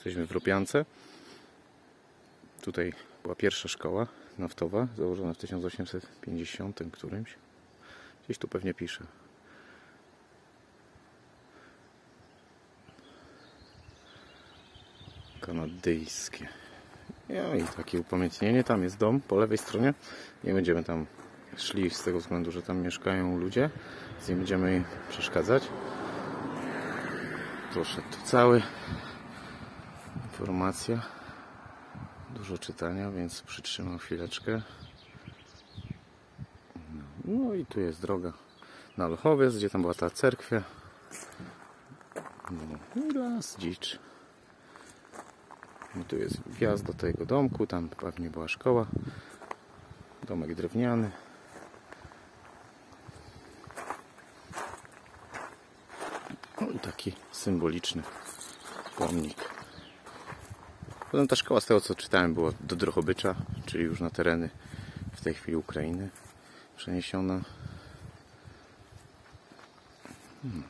Jesteśmy w Ropiance. Tutaj była pierwsza szkoła naftowa, założona w 1850 którymś. Gdzieś tu pewnie pisze. Kanadyjskie. No i takie upamiętnienie. Tam jest dom po lewej stronie. Nie będziemy tam szli z tego względu, że tam mieszkają ludzie. Więc nie będziemy przeszkadzać. Proszę, tu cały informacja. Dużo czytania, więc przytrzymam chwileczkę. No, no i tu jest droga na Lochowiec, gdzie tam była ta cerkwia. No i las, dzicz. No tu jest wjazd do tego domku, tam pewnie była szkoła. Domek drewniany. No i taki symboliczny pomnik. Potem ta szkoła, z tego co czytałem, była do Drohobycza, czyli już na tereny w tej chwili Ukrainy przeniesiona. Hmm,